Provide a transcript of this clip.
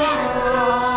是。